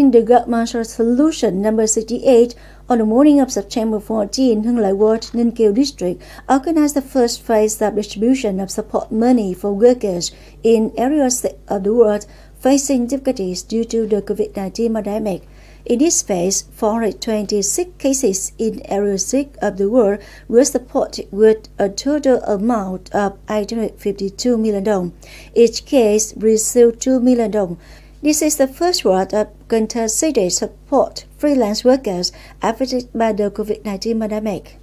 in the government Solution number 68 on the morning of September 14, Hưng Lợi Ward, Ninh Kiều District organized the first phase of distribution of support money for workers in areas of the world facing difficulties due to the COVID-19 pandemic. In this phase, 426 cases in Area 6 of the world were supported with a total amount of 852 million dong. Each case received 2 million dong. This is the first round of considered support freelance workers affected by the COVID-19 pandemic.